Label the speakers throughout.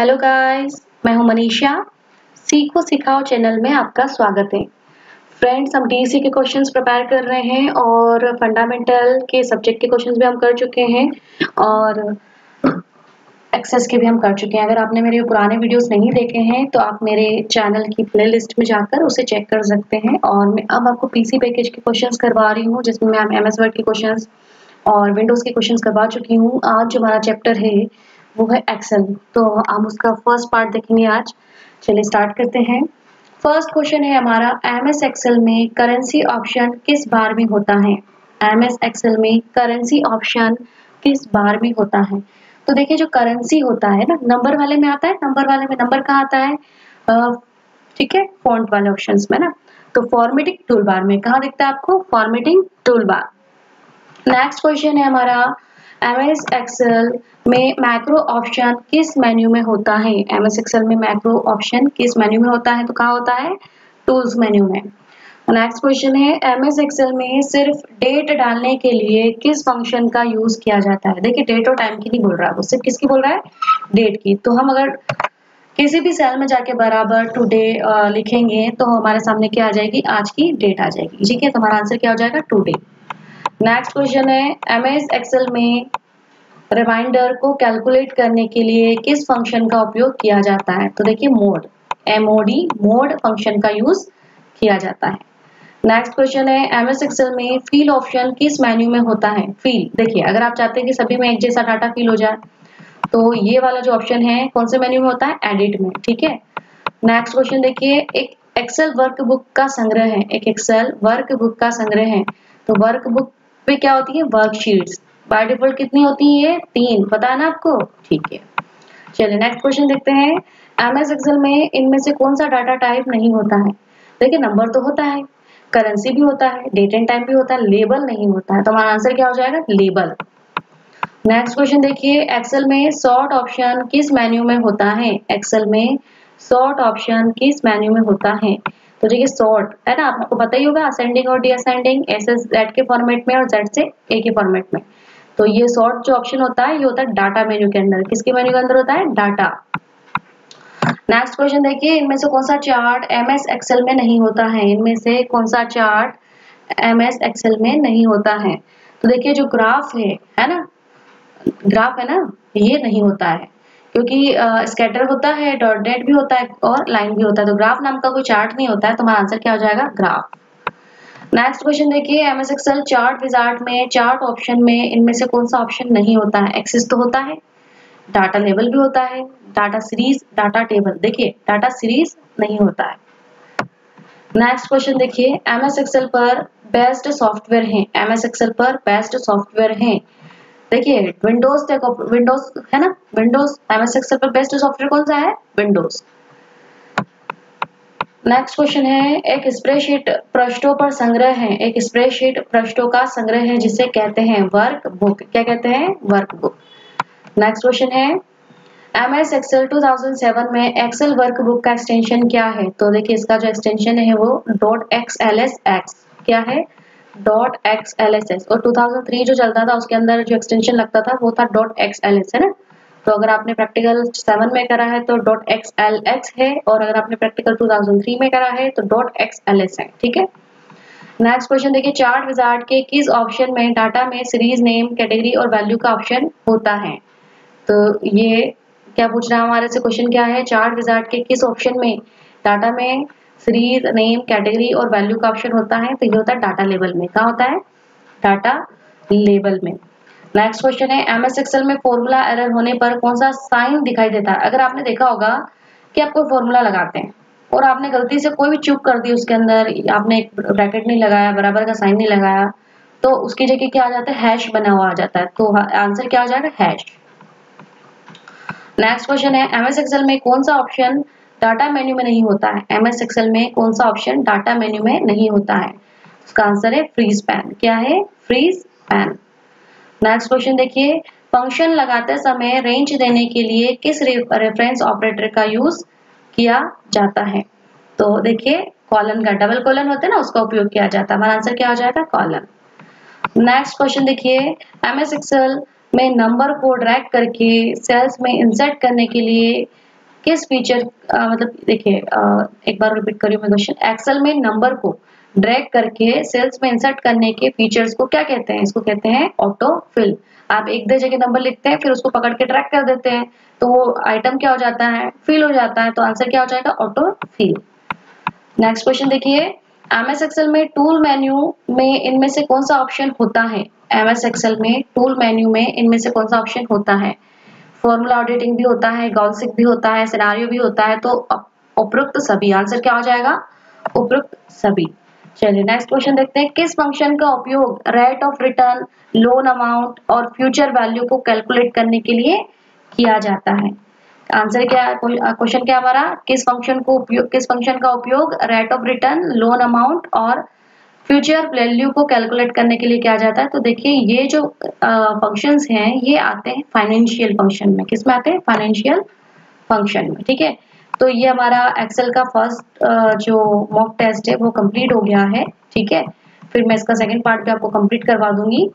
Speaker 1: Hello guys मैं हूँ मनीषा। सीखो, सिखाओ चैनल में आपका स्वागत है। फ्रेंड्स हम डीसी के क्वेश्चंस प्रिपेयर कर रहे हैं और फंडामेंटल के सब्जेक्ट के क्वेश्चंस भी हम कर चुके हैं और एक्सेस के भी हम कर चुके हैं। अगर आपने मेरे पुराने वीडियोस नहीं देखे हैं तो आप मेरे चैनल की प्लेलिस्ट में जाकर उसे चेक कर सकते हैं। और मैं, अब आपको पीसी पैकेज के क्वेश्चंस करवा रही हूँ, जिसमें मैं एम एस वर्ड के क्वेश्चंस और विंडोज़ के क्वेश्चंस करवा चुकी हूँ। आज जो हमारा चैप्टर है वो है एक्सेल तो हम उसका फ़र्स्ट पार्ट देखेंगे आज। चलिए स्टार्ट करते हैं। फ़र्स्ट क्वेश्चन है हमारा एम एस एक्सेल में करेंसी ऑप्शन किस बार में होता है? एम एस एक्सेल में करेंसी ऑप्शन किस बार में होता है? तो देखिए जो करेंसी होता है ना नंबर वाले में आता है नंबर वाले में नंबर कहाँ आता है? ठीक है फॉन्ट वाले ऑप्शन में ना। तो फॉर्मेटिंग टूल बार में कहा दिखता है आपको? Formatting tool bar next question है हमारा एम एस एक्सेल में मैक्रो ऑप्शन किस मेन्यू में होता है? एम एस एक्सेल में मैक्रो ऑप्शन किस मेन्यू में होता है? तो कहा होता है? टूल्स मेन्यू में। नेक्स्ट क्वेश्चन है एम एस एक्सेल में सिर्फ़ डेट डालने के लिए किस फ़ंक्शन का यूज़ किया जाता है? देखिए डेट और टाइम की नहीं बोल रहा है वो, सिर्फ़ किसकी बोल रहा है? डेट की। तो हम अगर किसी भी सेल में जाके बराबर टुडे लिखेंगे तो हमारे सामने क्या आ जाएगी? आज की डेट आ जाएगी। ठीक है? तो हमारा आंसर क्या हो जाएगा? टुडे नेक्स्ट क्वेश्चन है एम एस एक्सेल में रिमाइंडर को कैलकुलेट करने के लिए किस फ़ंक्शन का उपयोग किया जाता है? तो देखिए मोड एमओडी मोड फ़ंक्शन का यूज़ किया जाता है। नेक्स्ट क्वेश्चन है एम एस एक्सएल में फील ऑप्शन किस मेन्यू में होता है? फील देखिए, अगर आप चाहते हैं कि सभी में एक जैसा डाटा फील हो जाए तो ये वाला जो ऑप्शन है, कौन से मेन्यू में होता है? एडिट में, ठीक है? नेक्स्ट क्वेश्चन देखिए, एक एक्सेल वर्क बुक का संग्रह है, एक एक्सेल वर्क बुक का संग्रह है। तो वर्क बुक पे क्या होती है? वर्कशीट्स बाय डिफ़ॉल्ट कितनी होती है तीन। पता है ना आपको? ठीक है। चलिए नेक्स्ट क्वेश्चन देखते हैं। एम एस एक्सेल में इनमें से कौन सा डाटा टाइप नहीं होता है? देखिए नंबर तो होता है करेंसी भी होता है डेट एंड टाइम भी होता है लेबल नहीं होता है। तो हमारा आंसर क्या हो जाएगा? लेबल नेक्स्ट क्वेश्चन देखिए एक्सेल में सॉर्ट ऑप्शन किस मेन्यू में होता है? एक्सेल में सॉर्ट ऑप्शन किस मेन्यू में होता है? तो देखिए सॉर्ट है ना? आपको पता ही होगा असेंडिंग और डीअसेंडिंग एस एस जेड के फॉर्मेट में और जेड से ए के फॉर्मेट में। तो ये सॉर्ट जो ऑप्शन होता है, ये होता है डाटा मेन्यू के अंदर। किसके मेन्यू के अंदर होता है? डाटा नेक्स्ट क्वेश्चन देखिए, इनमें से कौन सा चार्ट एम एस एक्सेल में नहीं होता है? इनमें से कौन सा चार्ट एम एस एक्सेल में नहीं होता है? तो देखिए, जो ग्राफ है है ना? ग्राफ है ना? ये नहीं होता है। क्योंकि स्कैटर होता है डॉट डेट भी होता है और लाइन भी होता है तो ग्राफ नाम का कोई चार्ट नहीं होता है तो हमारा आंसर क्या हो जाएगा? ग्राफ नेक्स्ट क्वेश्चन देखिए M S Excel chart wizard में चार्ट ऑप्शन में, इनमें से कौन सा ऑप्शन नहीं होता है? एक्सिस तो होता है डाटा लेवल भी होता है डाटा सीरीज़ डाटा टेबल देखिए डाटा सीरीज़ नहीं होता है. नेक्स्ट क्वेश्चन देखिए एम एस एक्सेल पर बेस्ट सॉफ्टवेयर है एम एस एक्सेल पर बेस्ट सॉफ्टवेयर है. देखिए विंडोज़ देखो विंडोज़ है ना? विंडोज़ एम एस एक्सेल पर बेस्ट सॉफ्टवेयर कौन सा है? विंडोज़ नेक्स्ट क्वेश्चन है, एक स्प्रेडशीट पृष्ठों पर संग्रह है। एक स्प्रेडशीट पृष्ठों का संग्रह है, जिसे कहते हैं वर्क बुक क्या कहते हैं? वर्क बुक नेक्स्ट क्वेश्चन है एम एस एक्सएल 2007 में एक्सेल वर्कबुक का एक्सटेंशन क्या है? तो देखिए, इसका जो एक्सटेंशन है, वो dot X L S X क्या है? Dot X L S S. और 2003 जो चलता था, उसके अंदर जो एक्सटेंशन लगता था, वो था डॉट एक्स एल एस, है ना? तो अगर आपने प्रैक्टिकल सेवन में करा है तो डॉट एक्स एल एक्स है, और अगर आपने प्रैक्टिकल 2003 में करा है तो डॉट एक्स एल एस है, ठीक है? नेक्स्ट क्वेश्चन देखिए, चार्ट विजार्ड के किस ऑप्शन में डाटा में सीरीज़ नेम कैटेगरी और वैल्यू का ऑप्शन होता है? तो ये क्या पूछ रहा है हमारे से? क्वेश्चन क्या है? चार्ट विजार्ट के किस ऑप्शन में डाटा में सीरीज़ नेम कैटेगरी और वैल्यू का ऑप्शन होता है तो ये होता है डाटा लेवल में। क्या होता है? डाटा लेवल में। नेक्स्ट क्वेश्चन है एम एस एक्सएल में फॉर्मूला एरर होने पर कौन सा साइन दिखाई देता है? अगर आपने देखा होगा कि आप कोई फॉर्मूला लगाते हैं और आपने गलती से कोई भी चूक कर दी उसके अंदर, आपने एक ब्रैकेट नहीं लगाया, बराबर का साइन नहीं लगाया तो उसकी जगह क्या आ जाता है? हैश बना हुआ आ जाता है। तो आंसर क्या आ जाएगा? हैश नेक्स्ट क्वेश्चन है एमएस एक्सेल में कौन सा ऑप्शन डाटा मेन्यू में नहीं होता है। एमएस एक्सेल में कौन सा ऑप्शन डाटा मेन्यू में नहीं होता है? उसका आंसर है फ्रीज पैन। क्या है? Freeze pane. नेक्स्ट क्वेश्चन देखिए। फ़ंक्शन लगाते समय रेंज देने के लिए किस रेफरेंस ऑपरेटर का यूज़ किया जाता है? तो देखिए, कॉलन का डबल कॉलन होता है ना, उसका उपयोग किया जाता है। हमारा आंसर क्या हो जाएगा? कॉलन। नेक्स्ट क्वेश्चन देखिए। एमएस एक्सेल में नंबर को ड्रैग करके सेल्स में इंसर्ट करने के लिए किस फीचर मतलब देखिए एक बार रिपीट करिए मैं क्वेश्चन एक्सेल में नंबर को ड्रैग करके सेल्स में इंसर्ट करने के फीचर्स को क्या कहते हैं? इसको कहते हैं ऑटो फिल आप एक दो जगह नंबर लिखते हैं, फिर उसको पकड़ के ट्रैक कर देते हैं तो वो आइटम क्या हो जाता है? फिल हो जाता है तो आंसर क्या हो जाएगा? ऑटो फिल नेक्स्ट क्वेश्चन देखिए. एम एस एक्सएल में टूल मेन्यू में इनमें से कौन सा ऑप्शन होता है? एम एस एक्सएल में टूल मेन्यू में इनमें से कौन सा ऑप्शन होता है? फॉर्मूला ऑडिटिंग भी होता है गॉल्सिक भी होता है सिनारियो भी होता है तो उपरुक्त सभी आंसर क्या हो जाएगा? उपरुक्त सभी। चलिए नेक्स्ट क्वेश्चन देखते हैं। किस फ़ंक्शन का उपयोग rate of return loan amount और फ्यूचर वैल्यू को कैलकुलेट करने के लिए किया जाता है? आंसर क्या क्वेश्चन क्या हमारा? किस फ़ंक्शन को उपयोग किस फ़ंक्शन का उपयोग rate of return loan amount और फ्यूचर वैल्यू को कैलकुलेट करने के लिए किया जाता है। तो देखिए, ये जो फ़ंक्शंस हैं, ये आते हैं फाइनेंशियल फ़ंक्शन में। किसमें आते हैं? फाइनेंशियल फ़ंक्शन में, ठीक है? तो ये हमारा एक्सेल का फ़र्स्ट जो मॉक टेस्ट है, वो कंप्लीट हो गया है, ठीक है? फिर मैं इसका सेकंड पार्ट भी आपको कंप्लीट करवा दूँगी।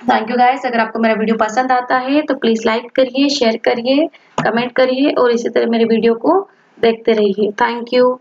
Speaker 1: थैंक यू गाइस अगर आपको मेरा वीडियो पसंद आता है तो प्लीज़ लाइक करिए शेयर करिए कमेंट करिए, और इसी तरह मेरे वीडियो को देखते रहिए। Thank you